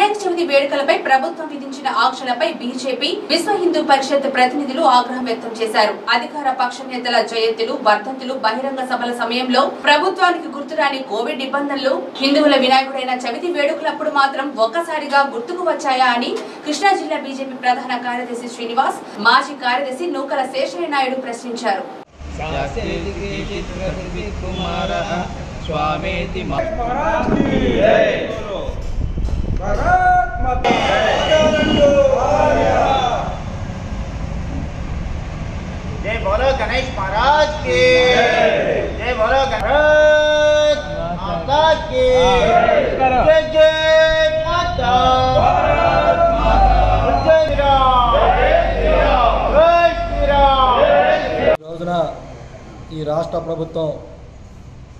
వినాయక చవితి వేడుకలపై ప్రభుత్వం విధించిన ఆంక్షలపై బీజేపీ విశ్వ హిందూ పరిషత్ ప్రతినిధులు ఆగ్రహం వ్యక్తం చేశారు అధికార పక్ష నేతల జయంతులు వర్ధంతులు బహిరంగ సభల సమయంలో ప్రభుత్వానికి గుర్తురాని కోవిడ్ నిబంధనలు హిందువుల వినాయకుడైన చవితి వేడుకలప్పుడు మాత్రం ఒక్కసారిగా గుర్తుకు వచ్చాయా అని కృష్ణా జిల్లా బీజేపీ ప్రధాన కార్యదర్శి శ్రీనివాస్ మాజీ కార్యదర్శి నూకల శేషయ్య నాయుడు ప్రశ్నించారు స్వామేతి जय बोलो गणेश महाराज की जय बोलो गणेश माता की जय जय माता जय श्री राम जय श्री राम ఈ రోజున ఈ రాష్ట్ర ప్రభుత్వం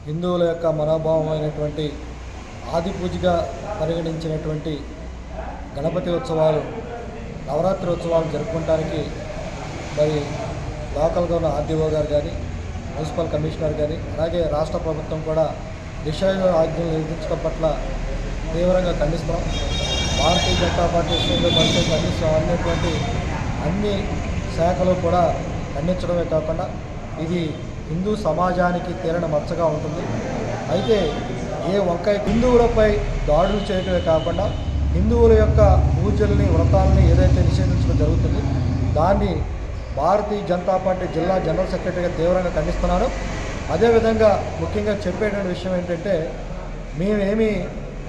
హిందువుల యొక్క మనోభావమైనటువంటి ఆది పూజగా పరిగణించినటువంటి గణపతి ఉత్సవాలు నవరాత్రి ఉత్సవాలు జరుపుకోవడానికి మరి లోకల్గా ఉన్న ఆర్డీఓ గారు కానీ మున్సిపల్ కమిషనర్ కానీ అలాగే రాష్ట్ర ప్రభుత్వం కూడా దిశ ఆజ్ఞలు నిర్మించడం పట్ల తీవ్రంగా ఖండిస్తున్నాం. భారతీయ జనతా పార్టీ శ్రేణులు పరిషత్ ఖండిస్తాం అనేటువంటి అన్ని శాఖలు కూడా ఖండించడమే కాకుండా ఇది హిందూ సమాజానికి తీరని మచ్చగా ఉంటుంది. అయితే ఏ వంకాయ హిందువులపై దాడులు చేయటమే కాకుండా హిందువుల యొక్క పూజల్ని వ్రతాలని ఏదైతే నిషేధించడం జరుగుతుంది దాన్ని భారతీయ జనతా పార్టీ జిల్లా జనరల్ సెక్రటరీగా తీవ్రంగా ఖండిస్తున్నాను అదేవిధంగా ముఖ్యంగా చెప్పేటువంటి విషయం ఏంటంటే మేమేమి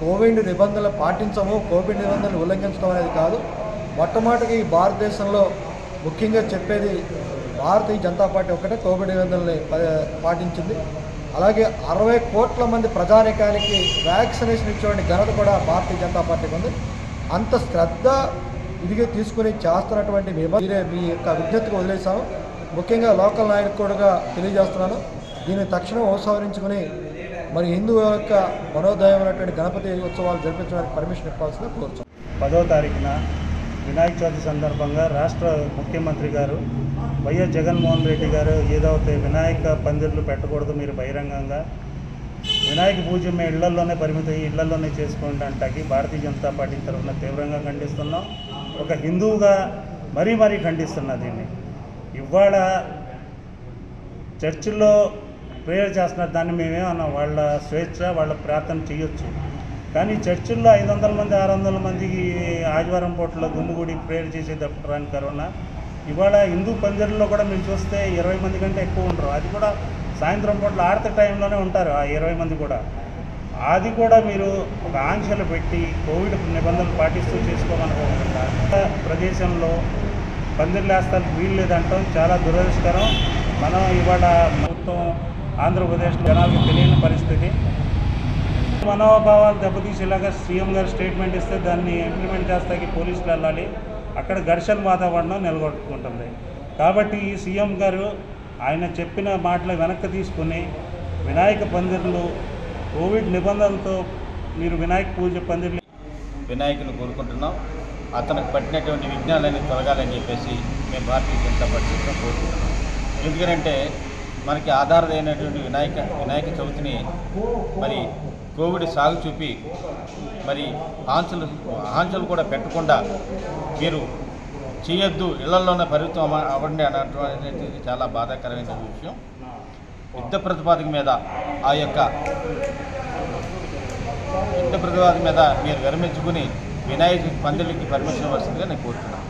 కోవిడ్ నిబంధనలు పాటించము కోవిడ్ నిబంధనలు ఉల్లంఘించడం అనేది కాదు. మొట్టమొదటికి ఈ భారతదేశంలో ముఖ్యంగా చెప్పేది భారతీయ జనతా పార్టీ ఒక్కటే కోవిడ్ నిబంధనల్ని పాటించింది. అలాగే అరవై కోట్ల మంది ప్రజానికానికి వ్యాక్సినేషన్ ఇచ్చేటువంటి ఘనత కూడా భారతీయ జనతా పార్టీకి ఉంది అంత శ్రద్ధ ఇదిగే తీసుకుని చేస్తున్నటువంటి మేము మీరే మీ యొక్క విజ్ఞప్తికి వదిలేశాము. ముఖ్యంగా లోకల్ నాయకుడుగా తెలియజేస్తున్నాను. దీన్ని తక్షణం ఉపసంహరించుకుని మరి హిందూ యొక్క మనోదయమైనటువంటి గణపతి ఉత్సవాలు జరిపించడానికి పర్మిషన్ ఇవ్వాల్సింది కోరుతున్నాను పదో తారీఖున వినాయక చవితి సందర్భంగా రాష్ట్ర ముఖ్యమంత్రి గారు వైఎస్ జగన్మోహన్ రెడ్డి గారు ఏదైతే వినాయక పందిర్లు పెట్టకూడదు మీరు బహిరంగంగా వినాయక పూజ మేము ఇళ్ళలోనే పరిమితం అయ్యి ఇళ్ళలోనే చేసుకోండి అంటాకి భారతీయ జనతా పార్టీ తరఫున తీవ్రంగా ఖండిస్తున్నాం. ఒక హిందువుగా మరీ మరీ ఖండిస్తున్నా దీన్ని. ఇవాళ చర్చిల్లో ప్రేయర్ చేస్తున్నారు దాన్ని మేమేమన్నా వాళ్ళ స్వేచ్ఛ వాళ్ళ ప్రార్థన చేయొచ్చు. కానీ చర్చిల్లో ఐదు వందల మంది ఆరు వందల మందికి ఆదివారం పూటలో గుమ్ముగుడి ప్రేయర్ చేసేటప్పుడు రాని కరోనా ఇవాళ హిందూ పందిర్లో కూడా మీరు చూస్తే ఇరవై మంది కంటే ఎక్కువ ఉండరు. అది కూడా సాయంత్రం పూట్ల ఆడత టైంలోనే ఉంటారు ఆ ఇరవై మంది కూడా. అది కూడా మీరు ఒక ఆంక్షలు పెట్టి కోవిడ్ నిబంధనలు పాటిస్తూ చేసుకోమనుకోకుండా ప్రదేశంలో పందిర్లేస్తానికి వీలు లేదంటాం. చాలా దురదృష్టకరం. మనం ఇవాళ మొత్తం ఆంధ్రప్రదేశ్ జనాలకు తెలియని పరిస్థితి. మనోభావాలు దెబ్బతీసేలాగా సీఎం గారు స్టేట్మెంట్ ఇస్తే దాన్ని ఇంప్లిమెంట్ చేస్తాకి పోలీసులు వెళ్ళాలి. అక్కడ ఘర్షణ వాతావరణం నిలగొట్టుకుంటుంది కాబట్టి ఈ సీఎం గారు ఆయన చెప్పిన మాటలు వెనక్కి తీసుకుని వినాయక పందిర్లు కోవిడ్ నిబంధనలతో మీరు వినాయక పూజ పందిర్లు వినాయకుని కోరుకుంటున్నాం. అతనికి పట్టినటువంటి విఘ్నాలన్నీ తొలగాలని చెప్పేసి మేము భారతీయ జనతా పార్టీ కోరుకుంటున్నాం. ఎందుకంటే మనకి ఆధారమైనటువంటి వినాయక వినాయక చవితిని మరి కోవిడ్ సాగు చూపి మరి ఆంక్షలు ఆంక్షలు కూడా పెట్టకుండా మీరు చేయొద్దు ఇళ్ళలోనే పరిమితం అవ్వండి అన్నటువంటి చాలా బాధాకరమైన విషయం. యుద్ధ ప్రతిపాదక మీద ఆ యొక్క యుద్ధ ప్రతిపాదక మీద మీరు విరమించుకుని వినాయక పందిళ్ళకి పర్మిషన్ ఇవ్వాల్సిందిగా నేను కోరుతున్నాను.